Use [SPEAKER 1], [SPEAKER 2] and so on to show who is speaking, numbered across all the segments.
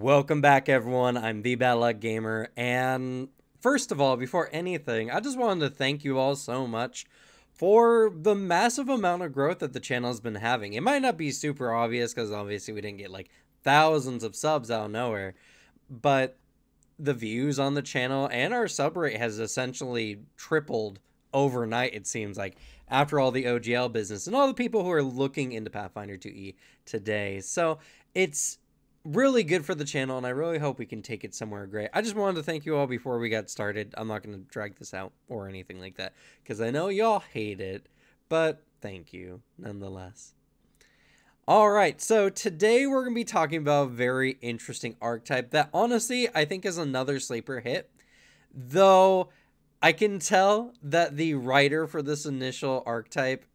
[SPEAKER 1] Welcome back, everyone. I'm the Bad Luck Gamer, and first of all, before anything, I just wanted to thank you all so much for the massive amount of growth that the channel has been having. It might not be super obvious because obviously we didn't get like thousands of subs out of nowhere, but the views on the channel and our sub rate has essentially tripled overnight, it seems like, after all the OGL business and all the people who are looking into Pathfinder 2E today. So it's really good for the channel, and I really hope we can take it somewhere great. I just wanted to thank you all before we got started. I'm not going to drag this out or anything like that because I know y'all hate it, but thank you nonetheless. All right, so today we're going to be talking about a very interesting archetype that honestly I think is another sleeper hit. Though I can tell that the writer for this initial archetype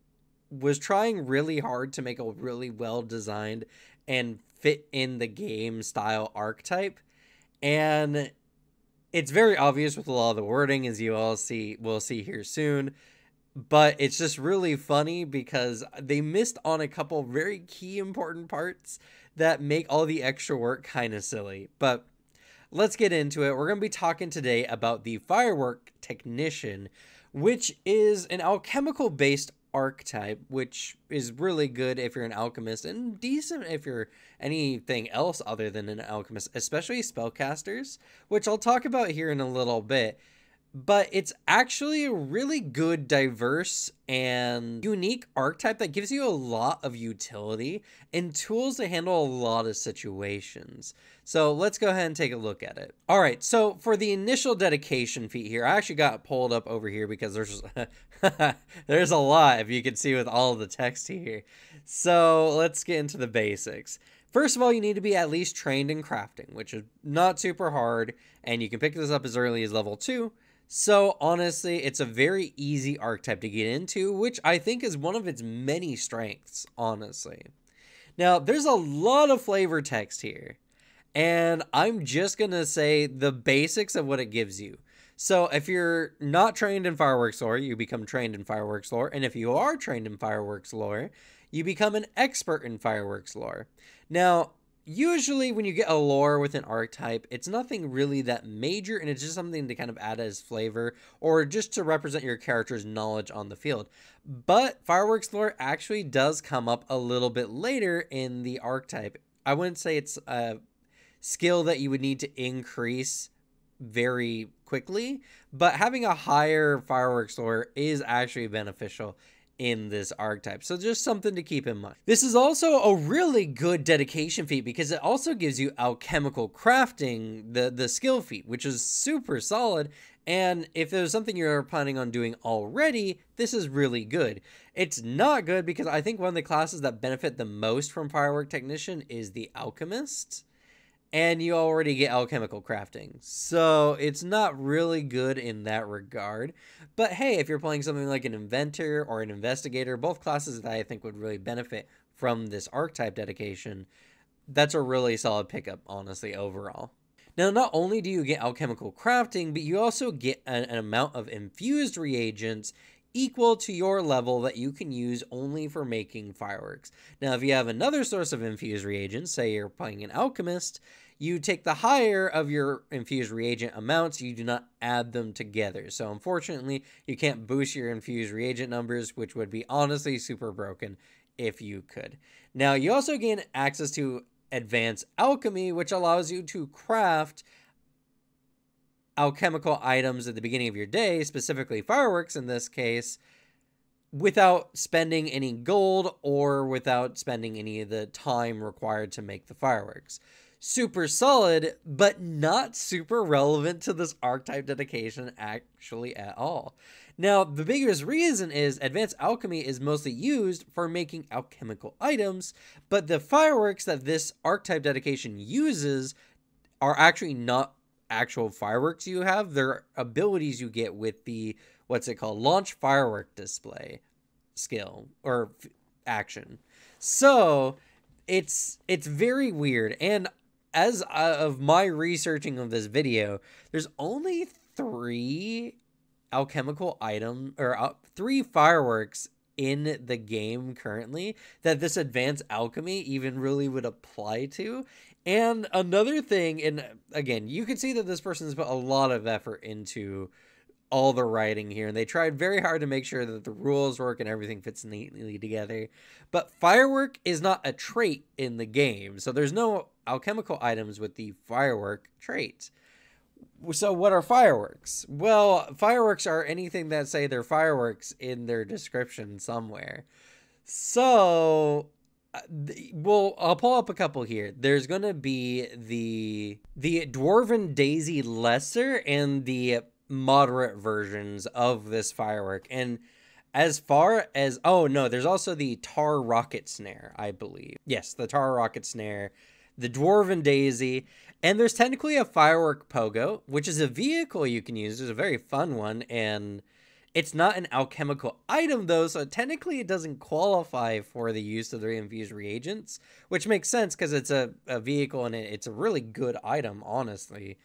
[SPEAKER 1] was trying really hard to make a really well designed and fit in the game style archetype. And it's very obvious with a lot of the wording, as you all see, we'll see here soon. But it's just really funny because they missed on a couple very key important parts that make all the extra work kind of silly. But let's get into it. We're going to be talking today about the Firework Technician, which is an alchemical based archetype, which is really good if you're an alchemist and decent if you're anything else other than an alchemist, especially spellcasters, which I'll talk about here in a little bit but it's actually a really good, diverse, and unique archetype that gives you a lot of utility and tools to handle a lot of situations. So let's go ahead and take a look at it. All right, so for the initial dedication feat here, I actually got pulled up over here because there's there's a lot, if you can see with all the text here. So let's get into the basics. First of all, you need to be at least trained in crafting, which is not super hard, and you can pick this up as early as level 2, so honestly, it's a very easy archetype to get into, which I think is one of its many strengths, honestly. Now, there's a lot of flavor text here, and I'm just to say the basics of what it gives you. So, if you're not trained in fireworks lore, you become trained in fireworks lore, and if you are trained in fireworks lore, you become an expert in fireworks lore. Now, usually when you get a lore with an archetype, it's nothing really that major and it's just something to kind of add as flavor or just to represent your character's knowledge on the field. But fireworks lore actually does come up a little bit later in the archetype. I wouldn't say it's a skill that you would need to increase very quickly, but having a higher fireworks lore is actually beneficial in this archetype. So just something to keep in mind. This is also a really good dedication feat because it also gives you alchemical crafting, the, the skill feat, which is super solid. And if there's something you're planning on doing already, this is really good. It's not good because I think one of the classes that benefit the most from Firework Technician is the Alchemist and you already get alchemical crafting. So it's not really good in that regard. But hey, if you're playing something like an inventor or an investigator, both classes that I think would really benefit from this archetype dedication, that's a really solid pickup, honestly, overall. Now, not only do you get alchemical crafting, but you also get an, an amount of infused reagents equal to your level that you can use only for making fireworks. Now, if you have another source of infused reagents, say you're playing an alchemist, you take the higher of your infused reagent amounts, you do not add them together. So unfortunately, you can't boost your infused reagent numbers, which would be honestly super broken if you could. Now, you also gain access to advanced alchemy, which allows you to craft alchemical items at the beginning of your day, specifically fireworks in this case, without spending any gold or without spending any of the time required to make the fireworks super solid, but not super relevant to this archetype dedication actually at all. Now, the biggest reason is advanced alchemy is mostly used for making alchemical items, but the fireworks that this archetype dedication uses are actually not actual fireworks you have. They're abilities you get with the, what's it called, launch firework display skill or action. So it's it's very weird and as uh, of my researching of this video, there's only three alchemical item or uh, three fireworks in the game currently that this advanced alchemy even really would apply to And another thing, and again, you can see that this person's put a lot of effort into all the writing here, and they tried very hard to make sure that the rules work and everything fits neatly together. But firework is not a trait in the game, so there's no alchemical items with the firework trait. So, what are fireworks? Well, fireworks are anything that say they're fireworks in their description somewhere. So, uh, well, I'll pull up a couple here. There's gonna be the the dwarven daisy lesser and the moderate versions of this firework, and as far as oh no, there's also the tar rocket snare, I believe. Yes, the tar rocket snare, the dwarven daisy, and there's technically a firework pogo, which is a vehicle you can use. It's a very fun one, and it's not an alchemical item though, so technically it doesn't qualify for the use of the infused reagents, which makes sense because it's a, a vehicle and it's a really good item, honestly.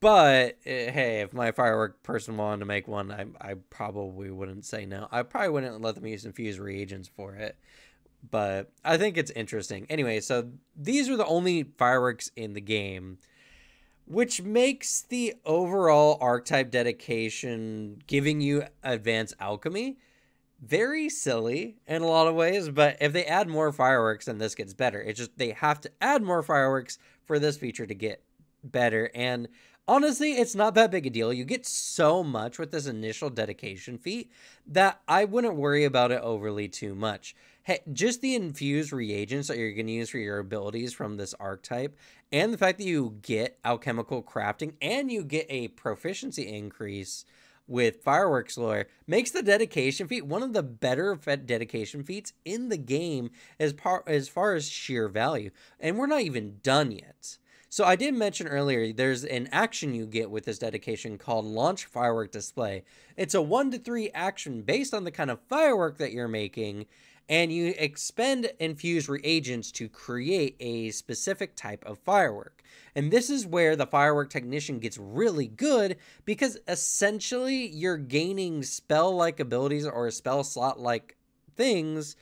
[SPEAKER 1] But eh, hey, if my firework person wanted to make one, I, I probably wouldn't say no. I probably wouldn't let them use infused reagents for it. But I think it's interesting. Anyway, so these are the only fireworks in the game which makes the overall archetype dedication giving you advanced alchemy very silly in a lot of ways but if they add more fireworks then this gets better. It's just they have to add more fireworks for this feature to get better and honestly it's not that big a deal. You get so much with this initial dedication feat that i wouldn't worry about it overly too much hey, just the infused reagents that you're going to use for your abilities from this archetype, and the fact that you get alchemical crafting and you get a proficiency increase with fireworks lore makes the dedication feat one of the better dedication feats in the game as par as far as sheer value and we're not even done yet. So i did mention earlier there's an action you get with this dedication called launch firework display. It's a one to three action based on the kind of firework that you're making and you expend infused reagents to create a specific type of firework. And this is where the firework technician gets really good because essentially you're gaining spell like abilities or spell slot like things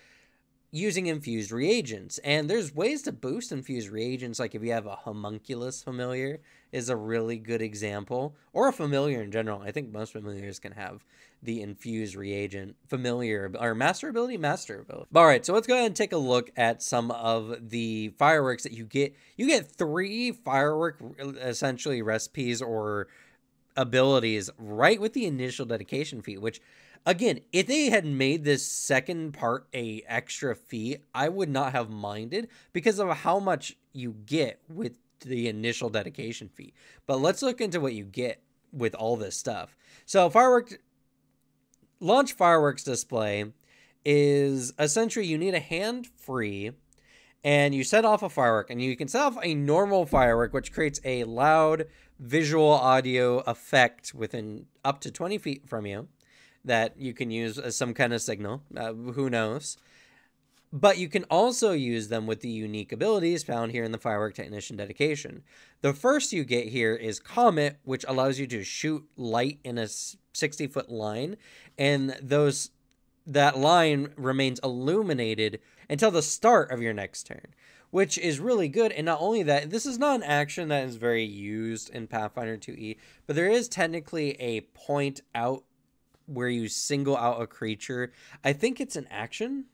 [SPEAKER 1] using infused reagents. And there's ways to boost infused reagents, like if you have a homunculus familiar, is a really good example, or a familiar in general. I think most familiars can have the infused reagent familiar or master ability, master ability. All right, so let's go ahead and take a look at some of the fireworks that you get. You get three firework essentially recipes or abilities right with the initial dedication feat which again, if they had made this second part a extra feat, I would not have minded because of how much you get with the initial dedication feat. But let's look into what you get with all this stuff. So firework launch fireworks display is essentially you need a hand free and you set off a firework and you can set off a normal firework which creates a loud visual audio effect within up to 20 feet from you that you can use as some kind of signal. Uh, who knows? But you can also use them with the unique abilities found here in the Firework Technician dedication. The first you get here is Comet, which allows you to shoot light in a 60 foot line, and those that line remains illuminated until the start of your next turn, which is really good. And not only that, this is not an action that is very used in Pathfinder 2e, but there is technically a point out where you single out a creature. I think it's an action.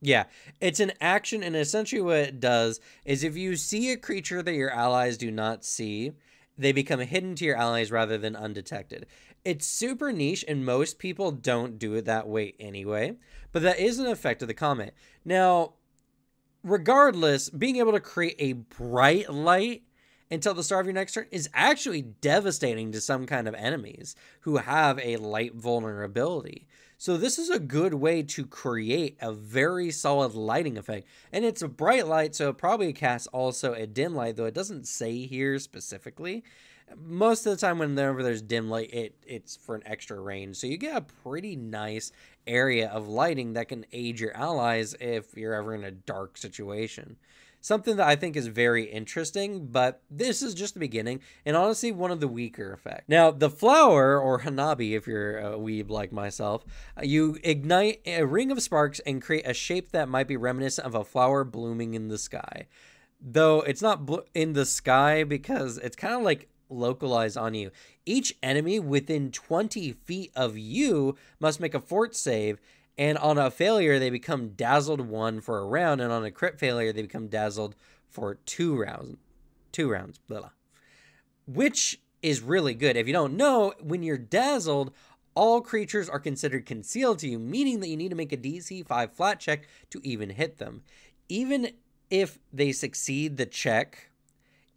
[SPEAKER 1] Yeah, it's an action, and essentially what it does is if you see a creature that your allies do not see, they become hidden to your allies rather than undetected. It's super niche, and most people don't do it that way anyway, but that is an effect of the comet. Now, regardless, being able to create a bright light until the start of your next turn is actually devastating to some kind of enemies who have a light vulnerability. So this is a good way to create a very solid lighting effect. And it's a bright light, so it probably casts also a dim light, though it doesn't say here specifically. Most of the time whenever there's dim light, it, it's for an extra range. So you get a pretty nice area of lighting that can aid your allies if you're ever in a dark situation. Something that I think is very interesting, but this is just the beginning, and honestly, one of the weaker effects. Now, the flower, or Hanabi, if you're a weeb like myself, uh, you ignite a ring of sparks and create a shape that might be reminiscent of a flower blooming in the sky. Though it's not bl- in the sky because it's kind of like localized on you. Each enemy within 20 feet of you must make a fort save, and on a failure, they become dazzled one for a round, and on a crit failure, they become dazzled for two rounds. Two rounds, blah, blah. which is really good. If you don't know, when you're dazzled, all creatures are considered concealed to you, meaning that you need to make a DC 5 flat check to even hit them. Even if they succeed the check,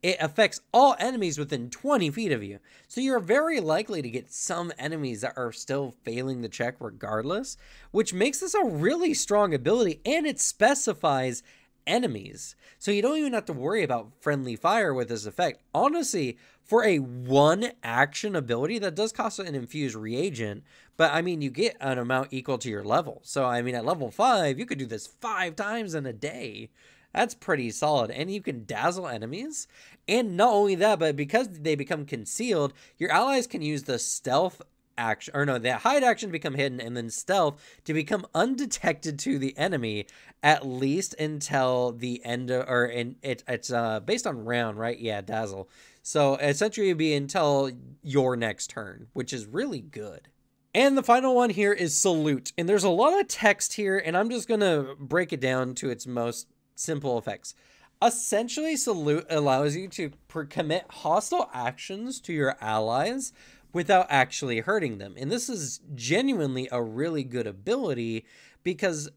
[SPEAKER 1] it affects all enemies within 20 feet of you. So you're very likely to get some enemies that are still failing the check regardless, which makes this a really strong ability and it specifies enemies. So you don't even have to worry about friendly fire with this effect. Honestly, for a one action ability that does cost an infused reagent, but I mean you get an amount equal to your level. So I mean at level 5, you could do this 5 times in a day. That's pretty solid. And you can dazzle enemies. And not only that, but because they become concealed, your allies can use the stealth action, or no, the hide action to become hidden, and then stealth to become undetected to the enemy, at least until the end of, or in it, it's uh based on round, right? Yeah, dazzle. So essentially, it'd be until your next turn, which is really good. And the final one here is salute. And there's a lot of text here, and I'm just gonna break it down to its most simple effects. Essentially, Salute allows you to commit hostile actions to your allies without actually hurting them. And this is genuinely a really good ability because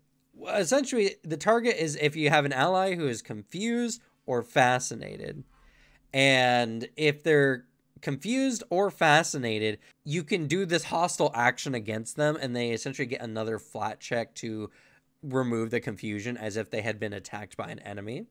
[SPEAKER 1] uh, essentially the target is if you have an ally who is confused or fascinated. And if they're confused or fascinated, you can do this hostile action against them and they essentially get another flat check to remove the confusion as if they had been attacked by an enemy.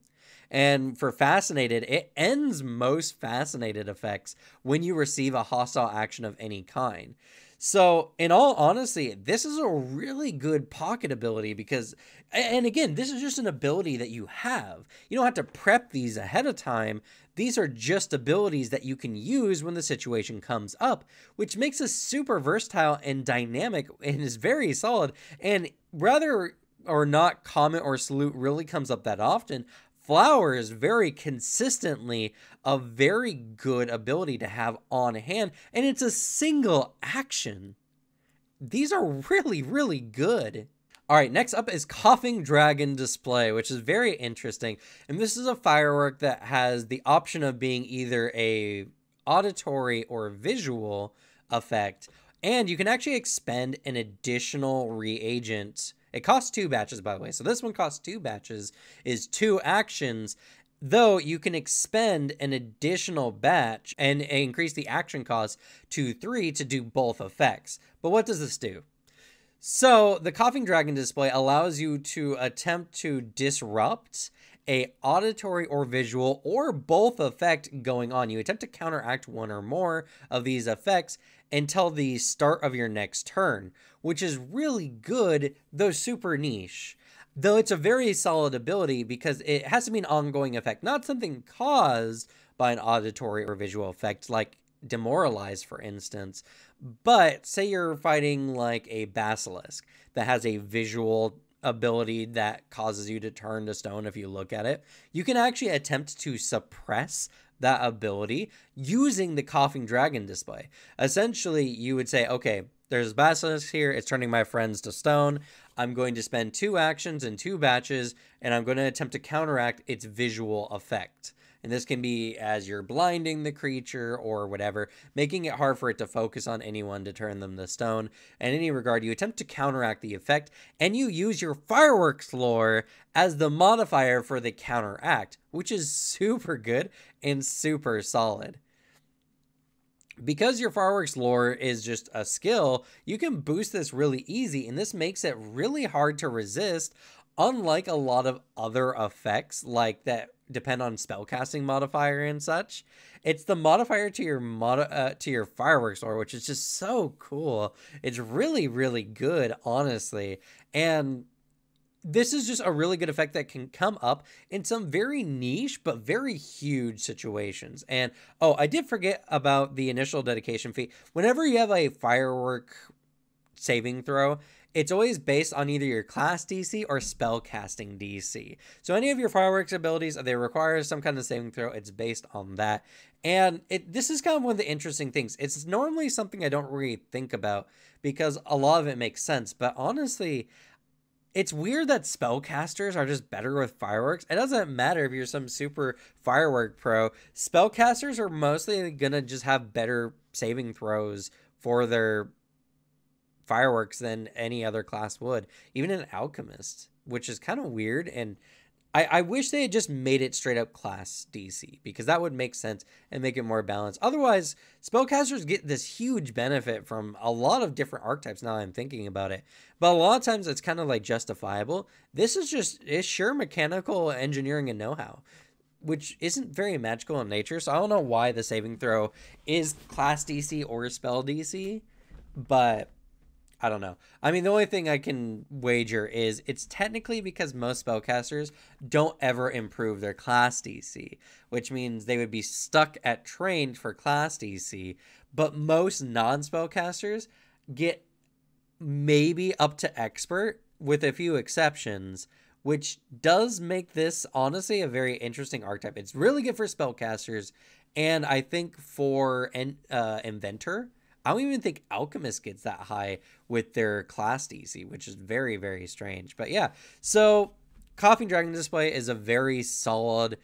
[SPEAKER 1] And for Fascinated, it ends most Fascinated effects when you receive a hostile action of any kind. So, in all honesty, this is a really good pocket ability because, and again, this is just an ability that you have. You don't have to prep these ahead of time. These are just abilities that you can use when the situation comes up, which makes us super versatile and dynamic and is very solid. And rather or not comet or salute really comes up that often, flower is very consistently a very good ability to have on hand, and it's a single action. These are really, really good. All right, next up is Coughing Dragon Display, which is very interesting. And this is a firework that has the option of being either a auditory or visual effect, and you can actually expend an additional reagent it costs two batches, by the way. So this one costs two batches, is two actions, though you can expend an additional batch and increase the action cost to three to do both effects. But what does this do? So the Coughing Dragon display allows you to attempt to disrupt a auditory or visual or both effect going on. You attempt to counteract one or more of these effects until the start of your next turn, which is really good, though super niche. Though it's a very solid ability because it has to be an ongoing effect, not something caused by an auditory or visual effect like demoralize, for instance. But say you're fighting like a basilisk that has a visual ability that causes you to turn to stone if you look at it. You can actually attempt to suppress that ability using the coughing dragon display. Essentially, you would say, okay, there's basilisk here, it's turning my friends to stone. I'm going to spend two actions in two batches, and I'm going to attempt to counteract its visual effect. And this can be as you're blinding the creature or whatever, making it hard for it to focus on anyone to turn them to stone. In any regard, you attempt to counteract the effect, and you use your fireworks lore as the modifier for the counteract, which is super good and super solid because your fireworks lore is just a skill, you can boost this really easy, and this makes it really hard to resist. Unlike a lot of other effects, like that depend on spellcasting modifier and such. It's the modifier to your mod uh, to your fireworks lore, which is just so cool. It's really really good, honestly. And this is just a really good effect that can come up in some very niche but very huge situations. And oh, I did forget about the initial dedication feat. Whenever you have a firework saving throw, it's always based on either your class DC or spell casting DC. So any of your fireworks abilities, they require some kind of saving throw. It's based on that. And it this is kind of one of the interesting things. It's normally something I don't really think about because a lot of it makes sense. But honestly, it's weird that spellcasters are just better with fireworks. It doesn't matter if you're some super firework pro. Spellcasters are mostly gonna just have better saving throws for their fireworks than any other class would. Even an alchemist, which is kind of weird and I, I wish they had just made it straight up class DC because that would make sense and make it more balanced. Otherwise, spellcasters get this huge benefit from a lot of different archetypes now I'm thinking about it. But a lot of times it's kind of like justifiable. This is just it's sure mechanical engineering and know-how, which isn't very magical in nature. So I don't know why the saving throw is class DC or spell DC, but I don't know. I mean, the only thing I can wager is it's technically because most spellcasters don't ever improve their class DC, which means they would be stuck at trained for class DC. But most non spellcasters get maybe up to expert with a few exceptions, which does make this honestly a very interesting archetype. It's really good for spellcasters, and I think for an uh, inventor I don't even think Alchemist gets that high with their class DC, which is very, very strange. But yeah, so Coughing Dragon Display is a very solid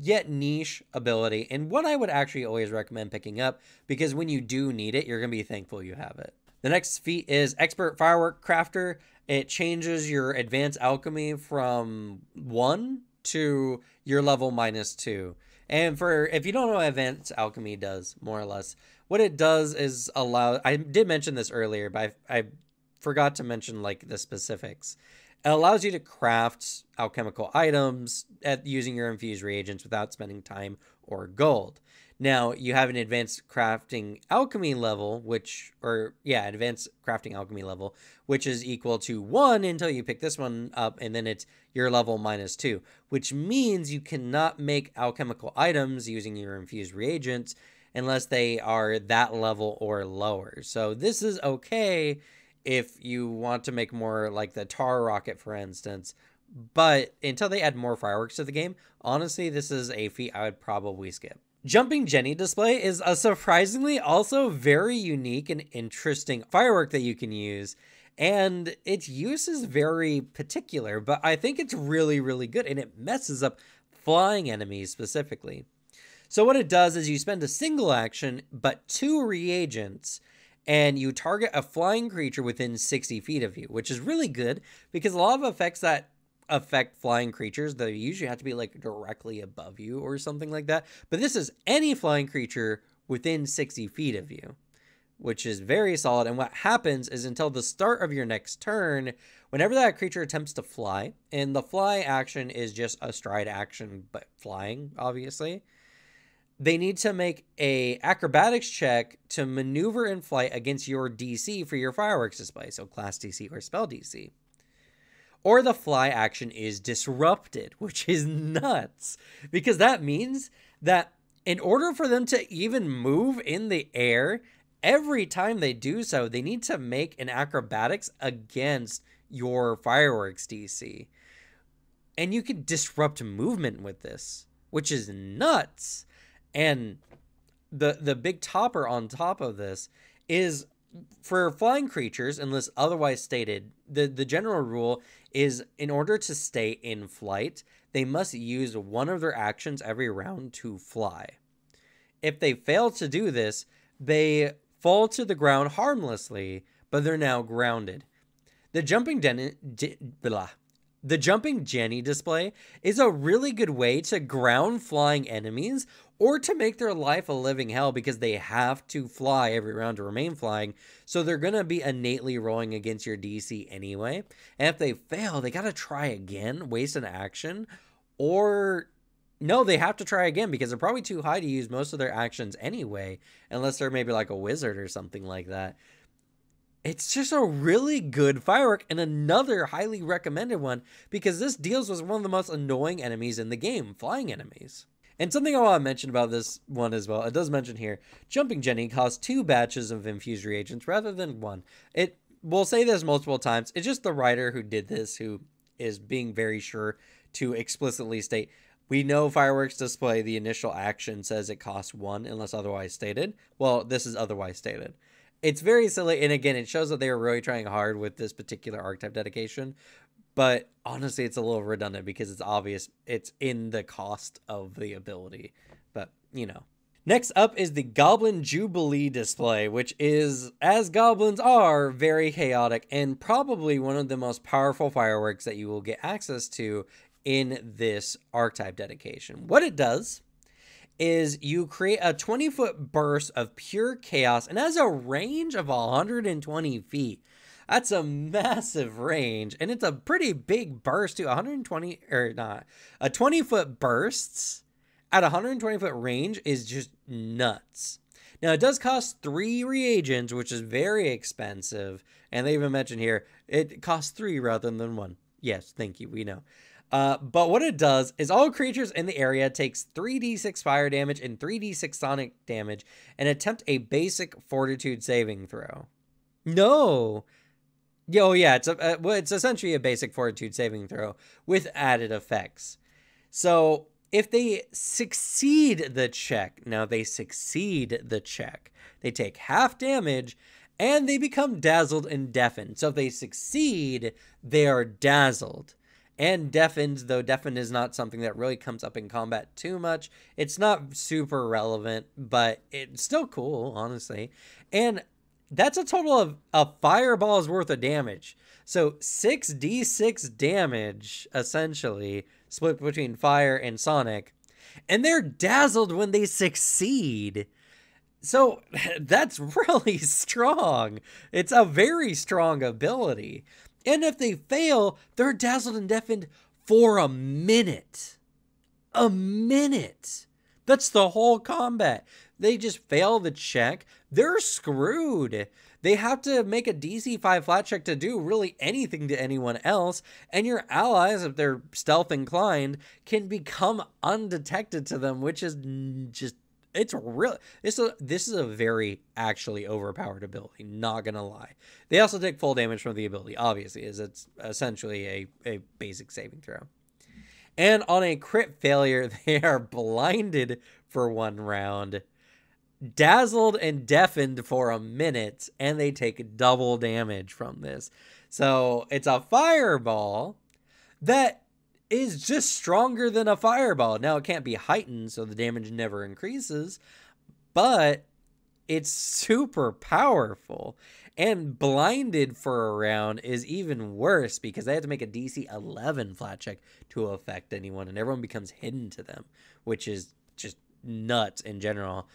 [SPEAKER 1] yet niche ability, and one I would actually always recommend picking up because when you do need it, you're going to be thankful you have it. The next feat is Expert Firework Crafter. It changes your advanced alchemy from one to your level minus two. And for if you don't know what advanced alchemy does, more or less, what it does is allow I did mention this earlier, but I, I forgot to mention like the specifics. It allows you to craft alchemical items at using your infused reagents without spending time or gold. Now you have an advanced crafting alchemy level, which, or yeah, advanced crafting alchemy level, which is equal to one until you pick this one up, and then it's your level minus two, which means you cannot make alchemical items using your infused reagents unless they are that level or lower. So this is okay if you want to make more like the tar rocket, for instance. But until they add more fireworks to the game, honestly, this is a feat I would probably skip. Jumping Jenny display is a surprisingly also very unique and interesting firework that you can use. And its use is very particular, but I think it's really, really good and it messes up flying enemies specifically. So what it does is you spend a single action, but two reagents, and you target a flying creature within 60 feet of you, which is really good because a lot of effects that affect flying creatures, they usually have to be like directly above you or something like that. But this is any flying creature within 60 feet of you, which is very solid. And what happens is until the start of your next turn, whenever that creature attempts to fly, and the fly action is just a stride action, but flying, obviously they need to make a acrobatics check to maneuver in flight against your DC for your fireworks display, so class DC or spell DC. Or the fly action is disrupted, which is nuts because that means that in order for them to even move in the air, every time they do so, they need to make an acrobatics against your fireworks DC. And you can disrupt movement with this, which is nuts. And the the big topper on top of this is for flying creatures, unless otherwise stated, the, the general rule is in order to stay in flight, they must use one of their actions every round to fly. If they fail to do this, they fall to the ground harmlessly, but they're now grounded. The jumping blah, the jumping Jenny display is a really good way to ground flying enemies or to make their life a living hell because they have to fly every round to remain flying. So they're going to be innately rolling against your DC anyway. And if they fail, they got to try again, waste an action, or no, they have to try again because they're probably too high to use most of their actions anyway, unless they're maybe like a wizard or something like that. it's just a really good firework and another highly recommended one because this deals with one of the most annoying enemies in the game, flying enemies. And something I want to mention about this one as well, it does mention here, Jumping Jenny costs two batches of infused reagents rather than one. It we'll say this multiple times. It's just the writer who did this who is being very sure to explicitly state we know fireworks display the initial action says it costs one unless otherwise stated. Well, this is otherwise stated it's very silly and again it shows that they were really trying hard with this particular archetype dedication but honestly it's a little redundant because it's obvious it's in the cost of the ability but you know next up is the goblin jubilee display which is as goblins are very chaotic and probably one of the most powerful fireworks that you will get access to in this archetype dedication what it does is you create a 20 foot burst of pure chaos and has a range of 120 feet. That's a massive range, and it's a pretty big burst too. 120 or not a 20 foot bursts at 120 foot range is just nuts. Now it does cost three reagents, which is very expensive, and they even mentioned here it costs three rather than one. Yes, thank you. We know. Uh, but what it does is all creatures in the area takes 3d6 fire damage and 3d6 sonic damage and attempt a basic fortitude saving throw. No. Oh yeah, it's a, uh, well, it's essentially a basic fortitude saving throw with added effects. So if they succeed the check, now they succeed the check, they take half damage and they become dazzled and deafened. So if they succeed, they are dazzled and deafened, though deafened is not something that really comes up in combat too much. It's not super relevant, but it's still cool, honestly. And that's a total of a fireball's worth of damage. So 6d6 damage, essentially, split between fire and sonic. And they're dazzled when they succeed. So that's really strong. It's a very strong ability. And if they fail, they're dazzled and deafened for a minute. A minute. That's the whole combat. They just fail the check. They're screwed. They have to make a DC 5 flat check to do really anything to anyone else, and your allies, if they're stealth inclined, can become undetected to them, which is just it's really this is a, this is a very actually overpowered ability. Not gonna lie. They also take full damage from the ability. Obviously, as it's essentially a a basic saving throw. And on a crit failure, they are blinded for one round, dazzled and deafened for a minute, and they take double damage from this. So it's a fireball that is just stronger than a fireball. Now it can't be heightened, so the damage never increases, but it's super powerful. And blinded for a round is even worse because they have to make a DC 11 flat check to affect anyone, and everyone becomes hidden to them, which is just nuts in general.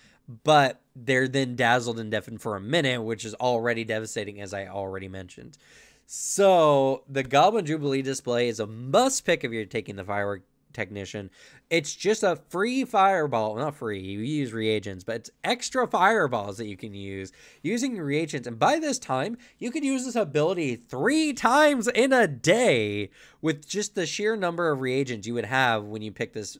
[SPEAKER 1] But they're then dazzled and deafened for a minute, which is already devastating, as I already mentioned. So the Goblin Jubilee display is a must pick if you're taking the firework technician. It's just a free fireball, not free, you use reagents, but it's extra fireballs that you can use using reagents. And by this time, you could use this ability three times in a day with just the sheer number of reagents you would have when you pick this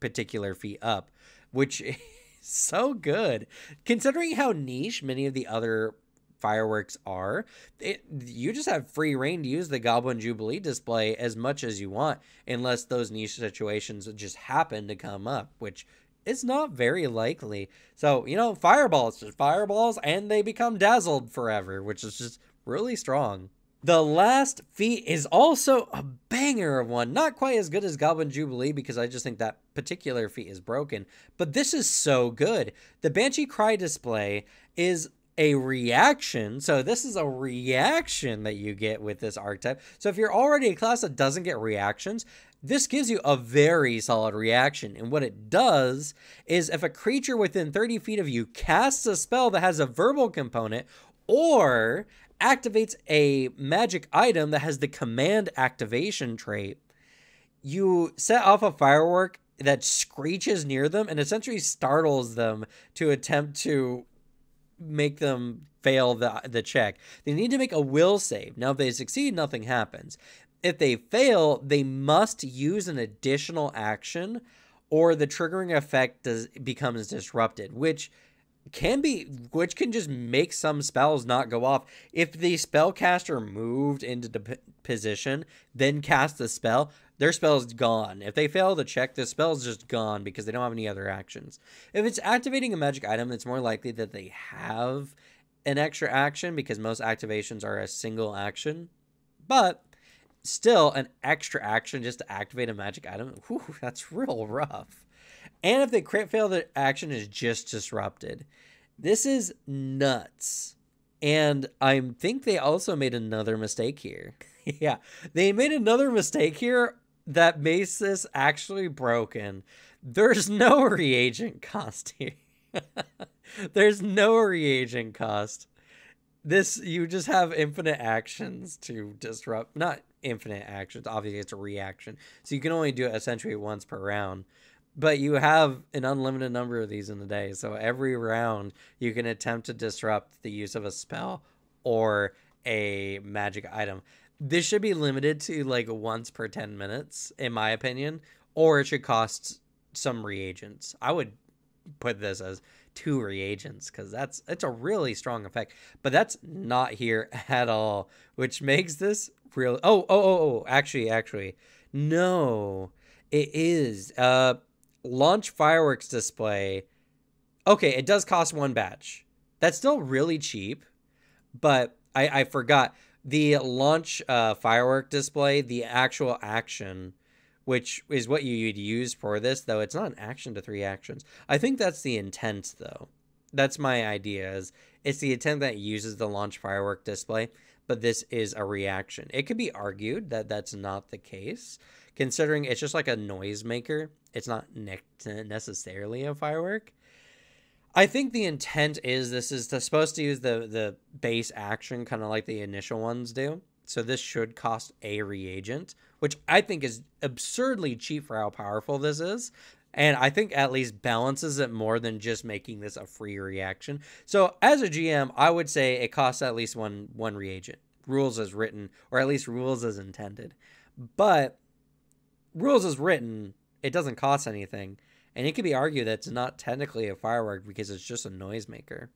[SPEAKER 1] particular feat up, which so good. Considering how niche many of the other fireworks are. It, you just have free reign to use the Goblin Jubilee display as much as you want, unless those niche situations just happen to come up, which is not very likely. So, you know, fireballs, just fireballs, and they become dazzled forever, which is just really strong. The last feat is also a banger of one. Not quite as good as Goblin Jubilee because I just think that particular feat is broken, but this is so good. The Banshee Cry display is a reaction. So this is a reaction that you get with this archetype. So if you're already a class that doesn't get reactions, this gives you a very solid reaction. And what it does is if a creature within 30 feet of you casts a spell that has a verbal component or activates a magic item that has the command activation trait, you set off a firework that screeches near them and essentially startles them to attempt to make them fail the the check. They need to make a will save. Now, if they succeed, nothing happens. If they fail, they must use an additional action, or the triggering effect does becomes disrupted, which can be which can just make some spells not go off. If the spellcaster moved into the p- position then cast the spell their spell is gone. If they fail to check the spell is just gone because they don't have any other actions. If it's activating a magic item it's more likely that they have an extra action because most activations are a single action. But still an extra action just to activate a magic item whew, that's real rough and if the crit fail, the action is just disrupted. This is nuts. And I think they also made another mistake here. yeah, they made another mistake here that makes this actually broken. There's no reagent cost here. There's no reagent cost. This you just have infinite actions to disrupt not infinite actions, obviously it's a reaction. So you can only do it essentially once per round but you have an unlimited number of these in the day. So every round you can attempt to disrupt the use of a spell or a magic item. This should be limited to like once per 10 minutes, in my opinion, or it should cost some reagents. I would put this as two reagents because that's it's a really strong effect, but that's not here at all, which makes this real. Oh, oh, oh, oh, actually, actually, no, it is. Uh, launch fireworks display. Okay, it does cost one batch. That's still really cheap, but I, I forgot the launch uh, firework display, the actual action, which is what you'd use for this, though it's not an action to three actions. I think that's the intent, though. That's my idea. Is it's the intent that uses the launch firework display, but this is a reaction. It could be argued that that's not the case, considering it's just like a noisemaker it's not ne- necessarily a firework. I think the intent is this is supposed to use the the base action kind of like the initial ones do. So this should cost a reagent, which I think is absurdly cheap for how powerful this is. And I think at least balances it more than just making this a free reaction. So as a GM, I would say it costs at least one one reagent. Rules as written, or at least rules as intended. But rules as written it doesn't cost anything. And it could be argued that it's not technically a firework because it's just a noisemaker.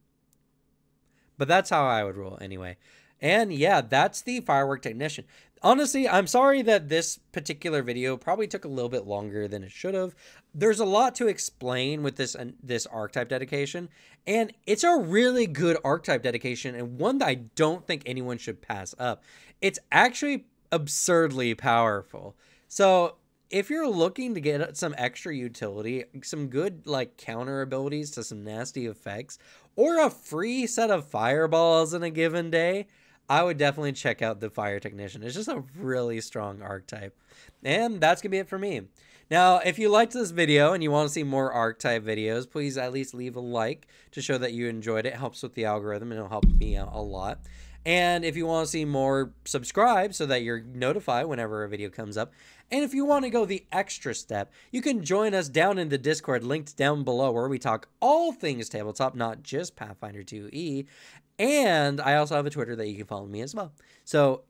[SPEAKER 1] But that's how I would rule anyway. And yeah, that's the firework technician. Honestly, I'm sorry that this particular video probably took a little bit longer than it should have. There's a lot to explain with this this archetype dedication, and it's a really good archetype dedication and one that I don't think anyone should pass up. It's actually absurdly powerful. So if you're looking to get some extra utility, some good like counter abilities to some nasty effects, or a free set of fireballs in a given day, I would definitely check out the Fire Technician. It's just a really strong archetype. And that's going to be it for me. Now, if you liked this video and you want to see more archetype videos, please at least leave a like to show that you enjoyed it. it helps with the algorithm and it'll help me out a lot. And if you want to see more, subscribe so that you're notified whenever a video comes up. And if you want to go the extra step, you can join us down in the Discord linked down below where we talk all things tabletop, not just Pathfinder 2E. And I also have a Twitter that you can follow me as well. So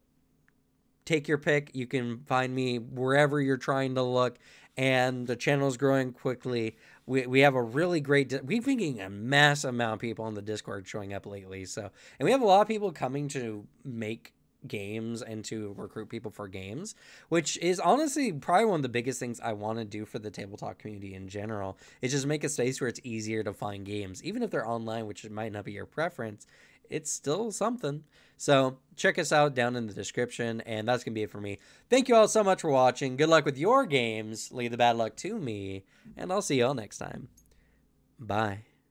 [SPEAKER 1] take your pick. You can find me wherever you're trying to look. And the channel is growing quickly we, we have a really great we've been getting a mass amount of people on the discord showing up lately so and we have a lot of people coming to make games and to recruit people for games which is honestly probably one of the biggest things i want to do for the tabletop community in general is just make a space where it's easier to find games even if they're online which might not be your preference it's still something. So check us out down in the description, and that's going to be it for me. Thank you all so much for watching. Good luck with your games. Leave the bad luck to me, and I'll see y'all next time. Bye.